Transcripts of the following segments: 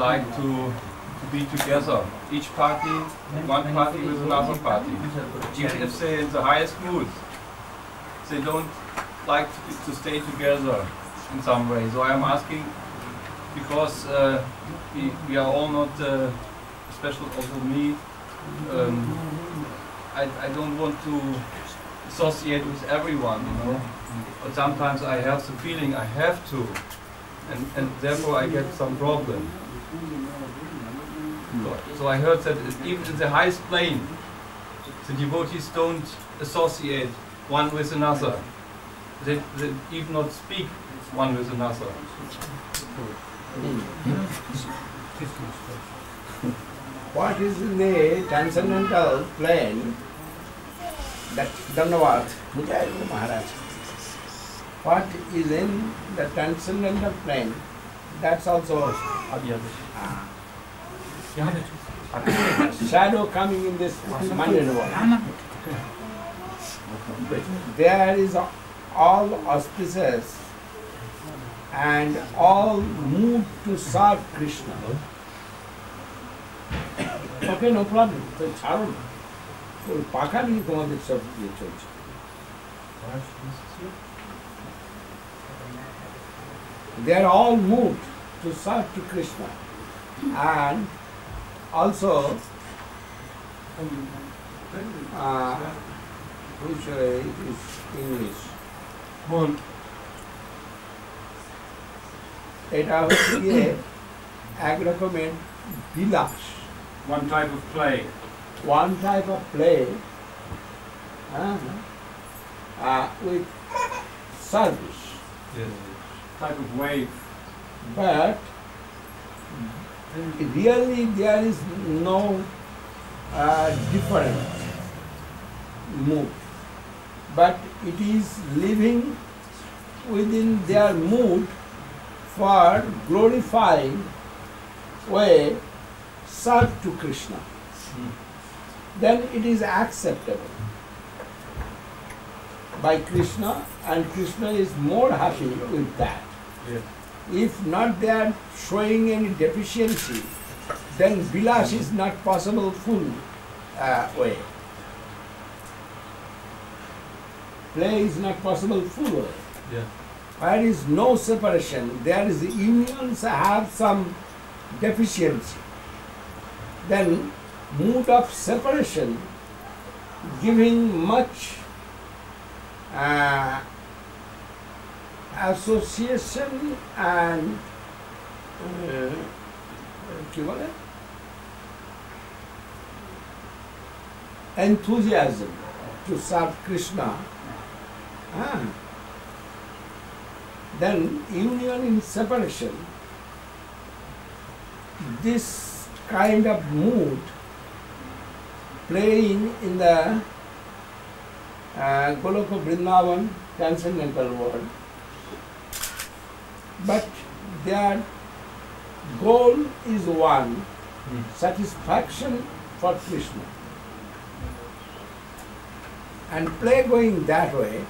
like to, to be together. Each party, one party with another party. Even if they're in the highest mood, they don't like to, to stay together in some way. So I am asking, because uh, we, we are all not, uh, especially also me, um, I, I don't want to associate with everyone, you know. But sometimes I have the feeling I have to, and, and therefore I get some problem. So, so I heard that even in the highest plane, the devotees don't associate one with another. They, they even not speak one with another. What is in the transcendental plane? That Dhanyavad, Maharaj. What is in the transcendental plane? That's also ah, shadow coming in this mundane world. There is all auspicious and all move to serve Krishna. Okay, no problem. তো ছাড়ো না ওই পাখা নিয়ে তোমাদের সব ইয়ে চলছে They are all moved to serve to Krishna. And also, uh, which uh, is English? এটা হচ্ছে গিয়ে এক রকমের বিলাস One type of play. one type of play uh, uh, with service, Type of wave. but really there is no uh, different mood, but it is living within their mood for glorifying way serve to Krishna. Then it is acceptable by Krishna, and Krishna is more happy with that. If not they are showing any deficiency, then Vilas is not possible full uh, way. Play is not possible full way. Yeah. There is no separation. There is unions have some deficiency. Then mood of separation giving much uh, association and uh, enthusiasm to serve Krishna, ah? then union in separation, this kind of mood playing in the uh, Goloka Vrindavan transcendental world. But their goal is one satisfaction for Krishna. And play going that way,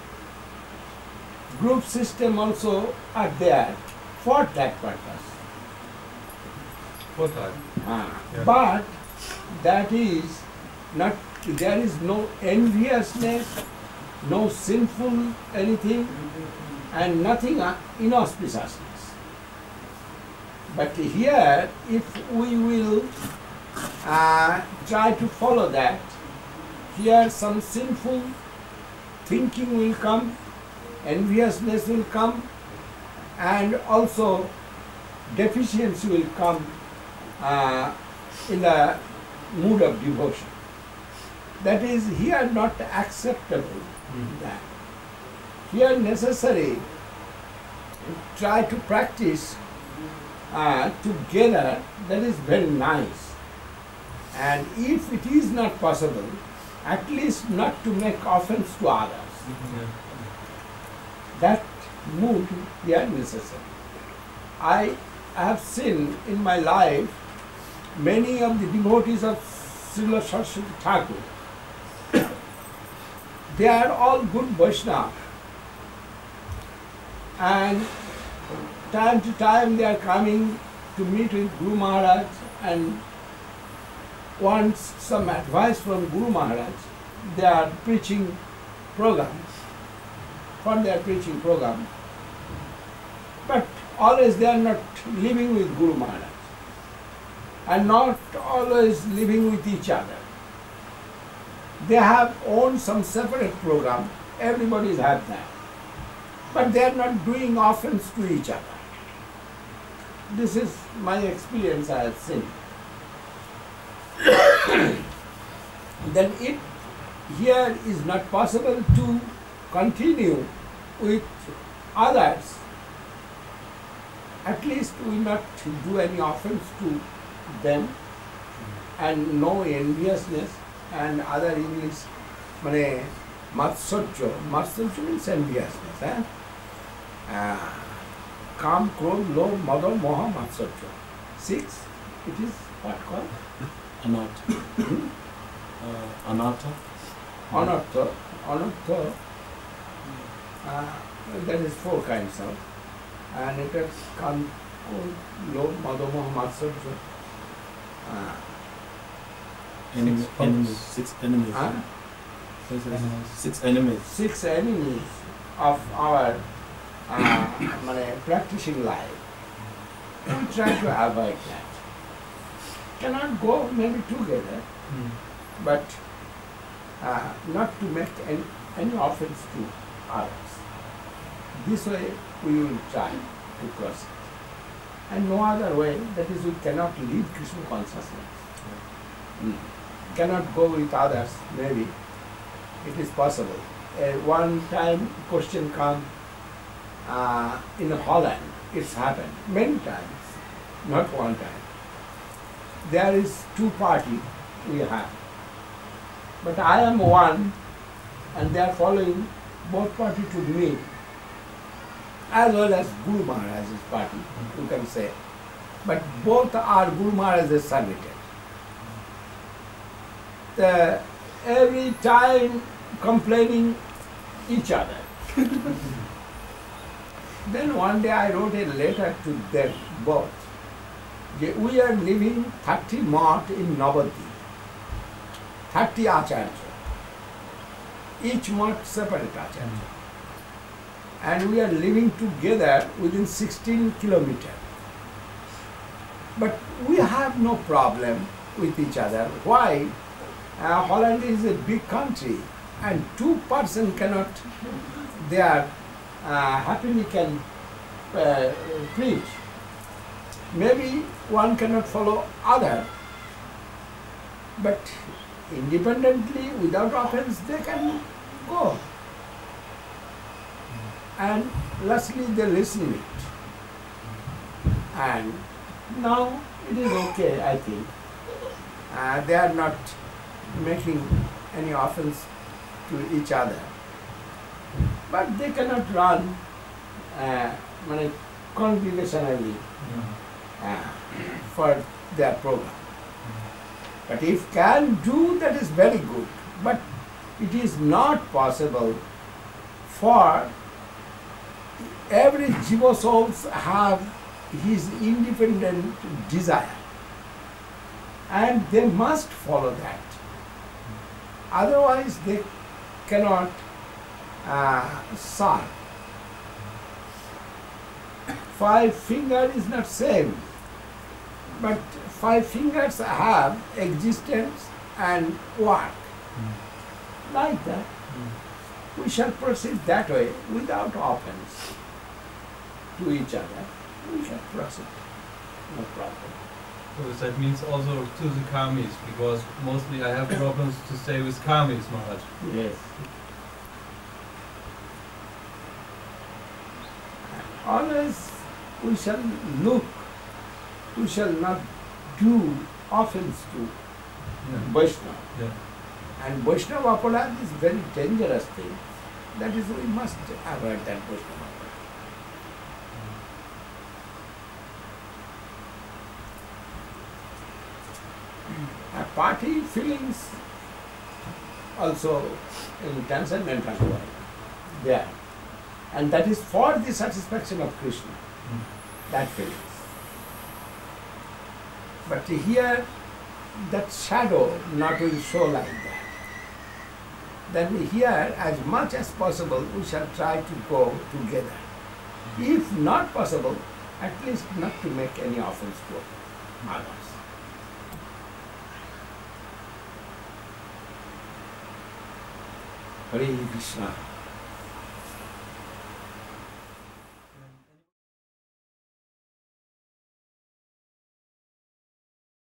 group system also are there for that purpose. What time? Ah, Yeah. But that is not, there is no enviousness, no sinful anything, and nothing uh, inauspiciousness. But here, if we will uh, try to follow that, here some sinful thinking will come, enviousness will come, and also deficiency will come uh, in the mood of devotion. That is here not acceptable. That here necessary try to practice uh, together. That is very nice. And if it is not possible, at least not to make offense to others. That mood here necessary. I have seen in my life many of the devotees of Srila Saraswati Thakur. they are all good Vaishnavas. And time to time they are coming to meet with Guru Maharaj and want some advice from Guru Maharaj. They are preaching programs for their preaching program. But always they are not living with Guru Maharaj and not always living with each other. They have own some separate program. Everybody has that But they are not doing offense to each other. This is my experience I have seen. then it here is not possible to continue with others. At least we not do any offense to them and no enviousness and other English মানে মাৎসর্য মাৎসর্য means enviousness হ্যাঁ কাম ক্রোধ লোভ মদ মোহ মাৎসর্য six it is what call Anartha. uh, anartha. Anartha Anartha uh, that is four kinds of and it is কাম ক্রোধ লোভ মদ মোহ মাৎসর্য uh, Enemy, Six enemies. Six enemies. huh? Six enemies. six enemies of our uh, মানে practicing life. We try to avoid that. Cannot go maybe together, but uh, not to make any, any offense to others. This way we will try to cross it. And no other way, that is, we cannot leave Krishna consciousness. Mm. Cannot go with others, maybe. It is possible. Uh, one time question come uh, in Holland, it's happened many times, not one time. There is two party we have. But I am one and they are following both party to me as well as Guru Maharaj's party, you can say. But both are Guru Maharaj's servitor. The, every time complaining each other. then one day I wrote a letter to them both. We are living 30 months in Navadvip, 30 acharya, each month separate acharya. And we are living together within 16 kilometers. But we have no problem with each other. Why? Uh, Holland is a big country and two person cannot there uh, happily can uh, preach. Maybe one cannot follow other, but independently, without offense, they can go. And lastly, they listen it. And now it is okay, I think. Uh, they are not making any offense to each other. But they cannot run uh, congregationally uh, for their program. But if can do, that is very good. But it is not possible for every jiva souls have his independent desire and they must follow that. Otherwise, they cannot uh, serve. Five finger is not same, but five fingers have existence and work. Like that, we shall proceed that way without offense to each other. We shall proceed, no problem. So that means also to the karmis, because mostly I have problems to stay with karmis, Maharaj. Yes. Always we shall look, we shall not do offense to Yeah. Vaishnava. Yeah. And Vaishnava Aparadh is very dangerous thing. That is, we must avoid that Vaishnava Aparadh. Hmm. A party feelings also in transcendental world there. And that is for the satisfaction of Krishna. that feelings. But here, that shadow not will show like that. Then here, as much as possible, we shall try to go together. If not possible, at least not to make any offense to others. Hare Krishna.